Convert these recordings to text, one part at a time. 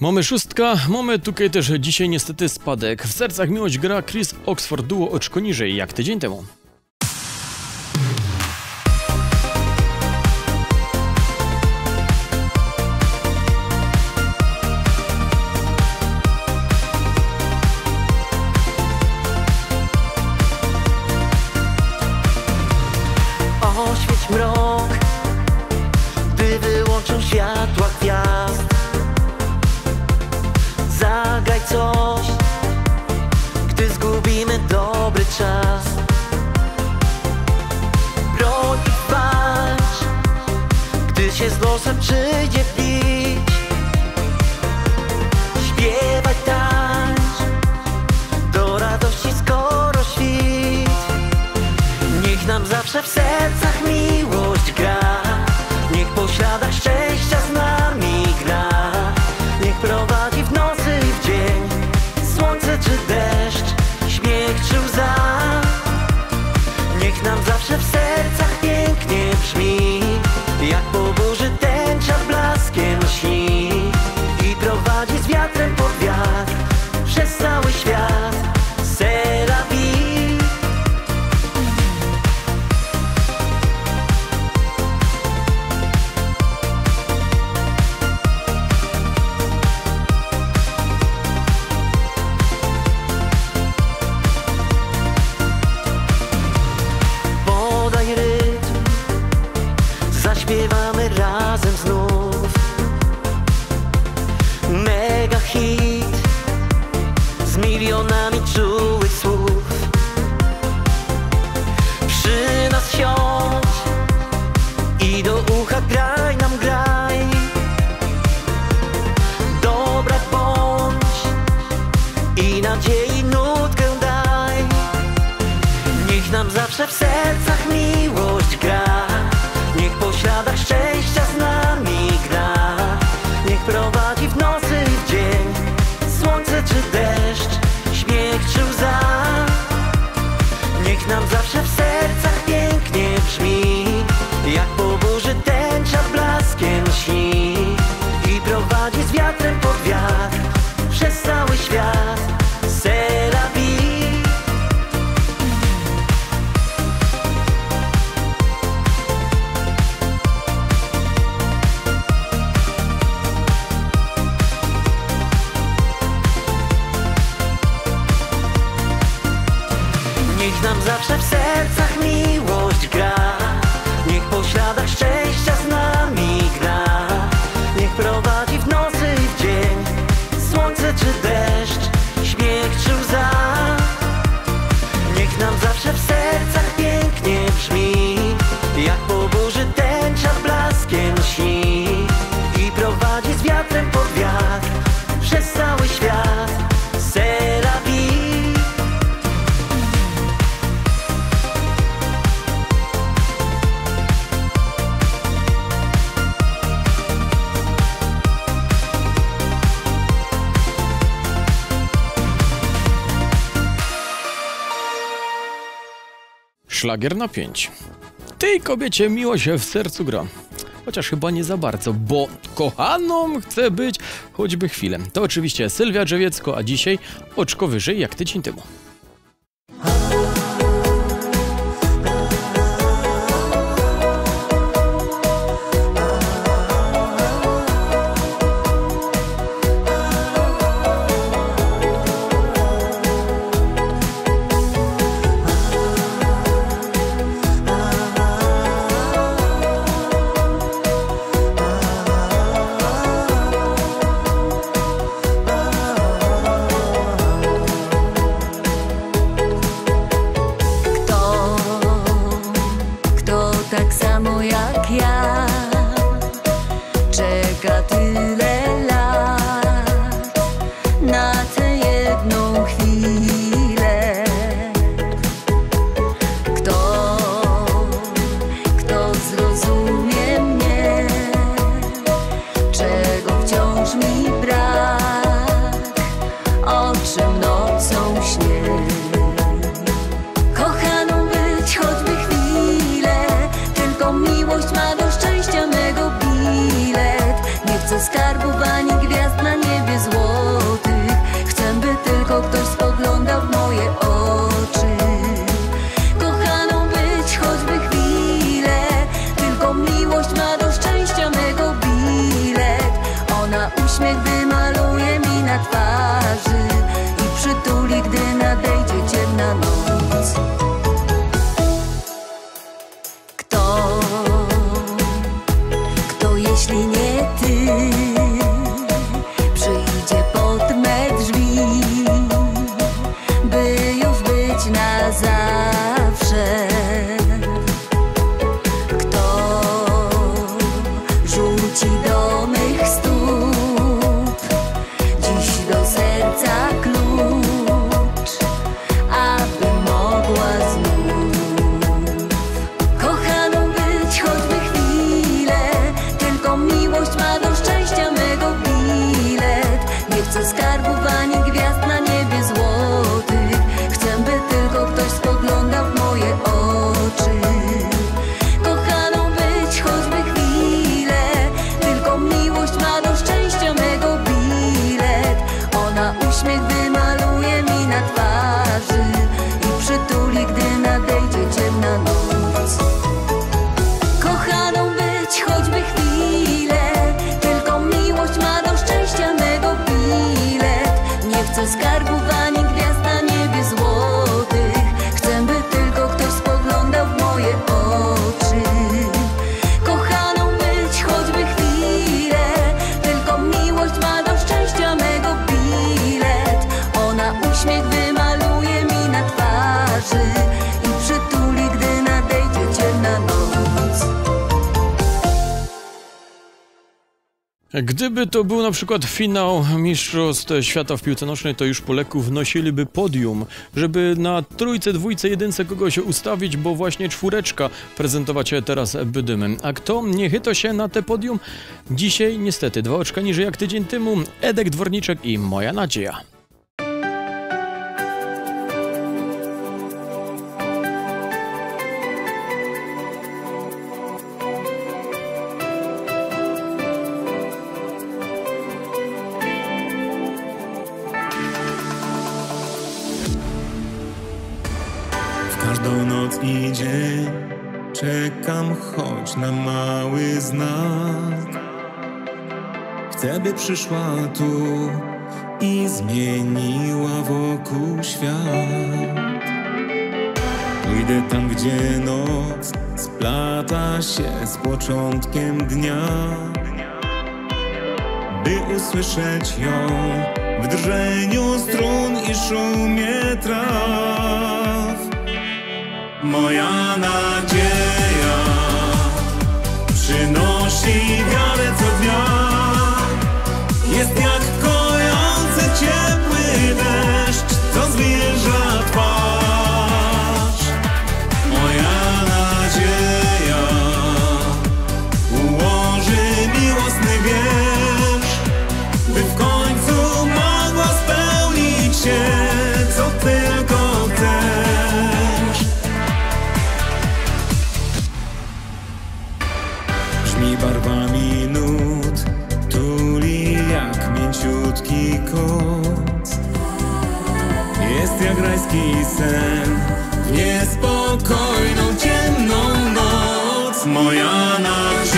Mamy szóstka, mamy tutaj też dzisiaj niestety spadek. W sercach miłość gra Chris Oxford duo oczko niżej jak tydzień temu. z losem przyjdzie pić Śpiewać tańcz Do radości skoro świt. Niech nam zawsze w sercach miło. upset. Szlagier na 5. Tej kobiecie miło się w sercu gra. Chociaż chyba nie za bardzo, bo kochaną chcę być choćby chwilę. To oczywiście Sylwia Drzewiecko, a dzisiaj oczko wyżej jak tydzień temu. Gdyby to był na przykład finał Mistrzostw Świata w piłce nożnej, to już Polaków wnosiliby podium, żeby na trójce, dwójce, jedynce kogoś ustawić, bo właśnie czwóreczka prezentować teraz Bydymem. A kto nie chyto się na te podium? Dzisiaj niestety dwa oczka niżej jak tydzień temu, Edek Dworniczek i Moja Nadzieja. noc i dzień Czekam choć na mały znak. Chcę by przyszła tu I zmieniła wokół świat. Pójdę tam gdzie noc Splata się z początkiem dnia. By usłyszeć ją w drżeniu strun i szumie traw moja nadzieja. kot. Jest jak rajski sen. W niespokojną, ciemną noc. Moja nadziei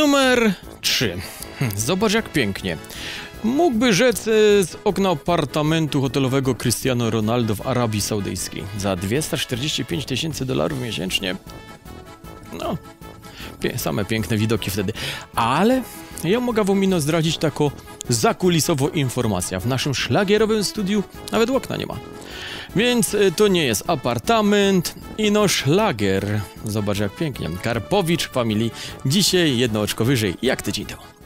Numer 3. Zobacz jak pięknie. Mógłby rzec y, z okna apartamentu hotelowego Cristiano Ronaldo w Arabii Saudyjskiej za 245 tysięcy dolarów miesięcznie. No, same piękne widoki wtedy. Ale ja mogę wam ino zdradzić taką zakulisową informację. W naszym szlagierowym studiu nawet okna nie ma. Więc y, to nie jest apartament, ino szlagier. Zobacz jak pięknie. Karpowicz Family. Dzisiaj jedno oczko wyżej, jak tydzień temu.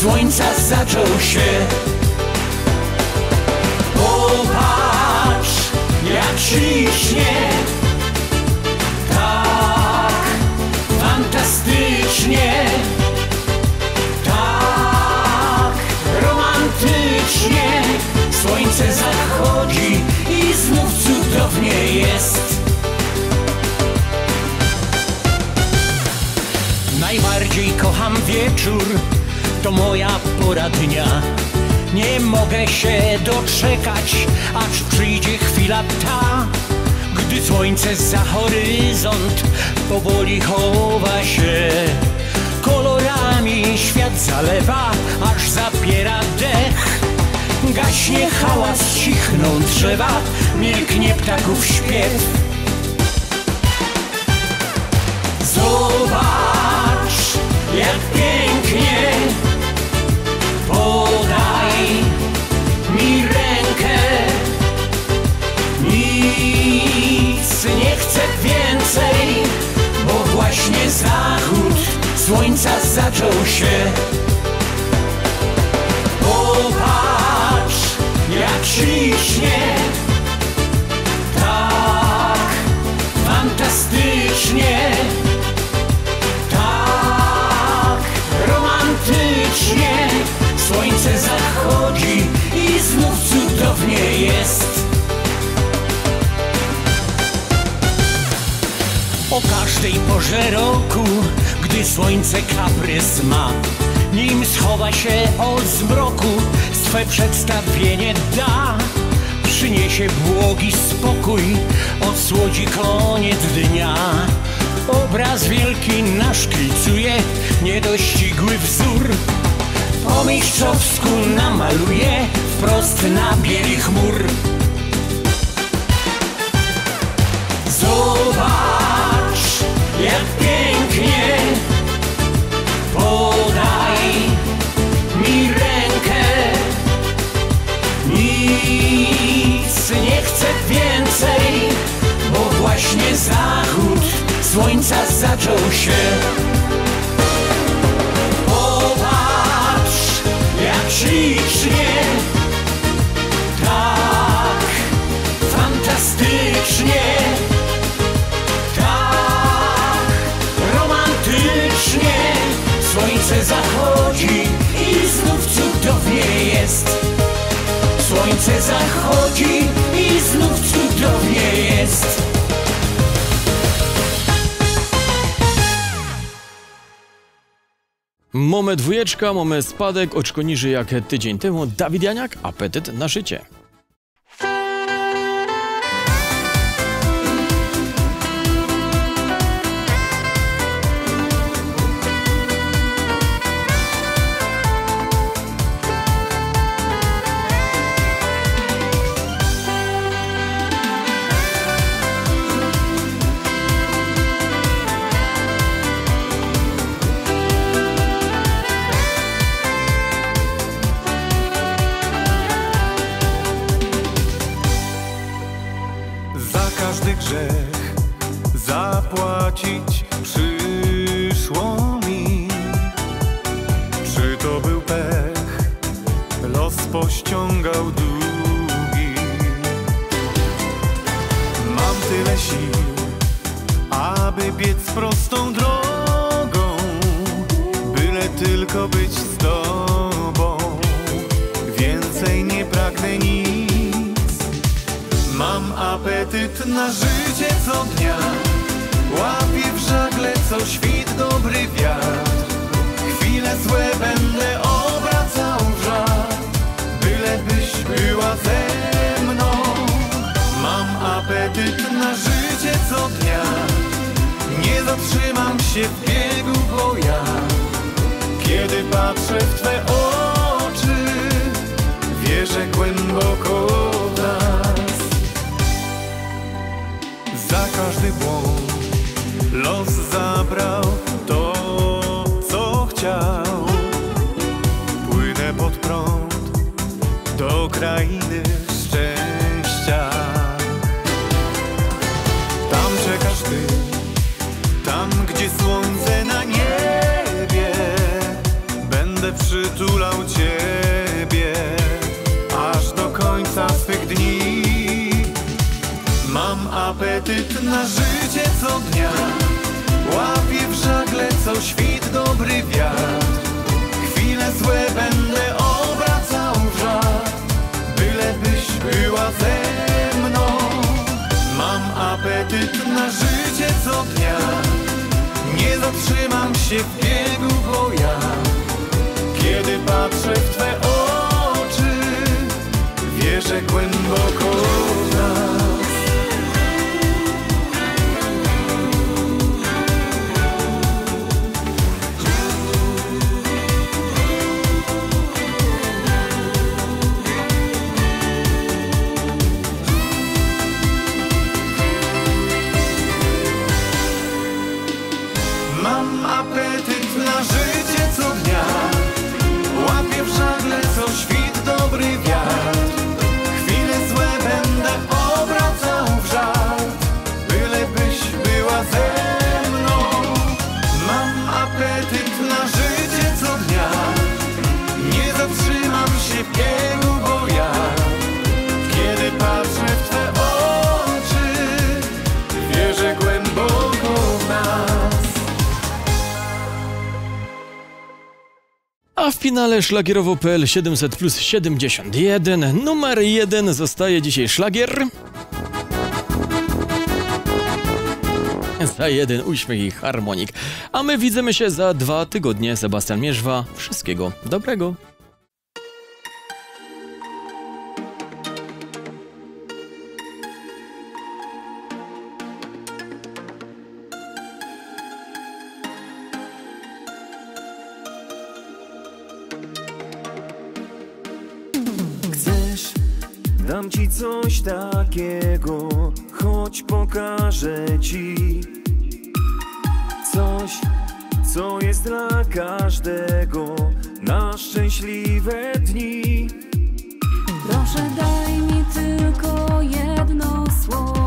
Słońca zaczął się. Popatrz, jak ślicznie. Tak fantastycznie. Tak romantycznie. Słońce zachodzi i znów cudownie jest. Najbardziej kocham wieczór, to moja pora dnia. Nie mogę się doczekać, aż przyjdzie chwila ta Gdy słońce za horyzont powoli chowa się. Kolorami świat zalewa, aż zapiera dech. Gaśnie hałas, cichną drzewa, milknie ptaków śpiew. Zobacz, jak pięknie więcej Bo właśnie zachód słońca zaczął się. Popatrz, jak ślicznie Tak fantastycznie Każdej porze roku, gdy słońce kaprys ma. Nim schowa się od zmroku, swe przedstawienie da. Przyniesie błogi spokój, odsłodzi koniec dnia. Obraz wielki naszkicuje niedościgły wzór. Po mistrzowsku namaluje wprost na bieli chmur zachód słońca zaczął się. Popatrz, jak ślicznie. Tak fantastycznie. Tak romantycznie. Słońce zachodzi i znów cudownie jest. Słońce zachodzi Mamy dwójeczka, mamy spadek, oczko niżej jak tydzień temu. Dawid Janiak, apetyt na życie. Apetyt na życie co dnia, łapię w żagle co świt dobry wiatr. Chwile złe będę obracał w żart, bylebyś była ze mną. Mam apetyt na życie co dnia, nie zatrzymam się w biegu, bo ja kiedy patrzę w Twe oczy, wierzę głęboko Za każdy błąd los zabrał to, co chciał. Płynę pod prąd do krainy apetyt na życie co dnia. Łapię w żagle co świt dobry wiatr. Chwile złe będę obracał w żart Bylebyś była ze mną. Mam apetyt na życie co dnia. Nie zatrzymam się w biegu, bo ja Kiedy patrzę w Twe oczy Wierzę głęboko finale szlagierowo.pl 700 plus 71 numer 1 zostaje dzisiaj szlagier. Za jeden uśmiech i harmonik. A my widzimy się za dwa tygodnie. Sebastian Mierzwa. Wszystkiego dobrego. Dam ci coś takiego, choć pokażę ci coś, co jest dla każdego na szczęśliwe dni. Proszę daj mi tylko jedno słowo,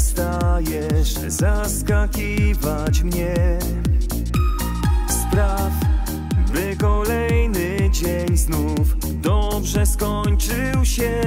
przestajesz zaskakiwać mnie. Spraw, by kolejny dzień znów dobrze skończył się.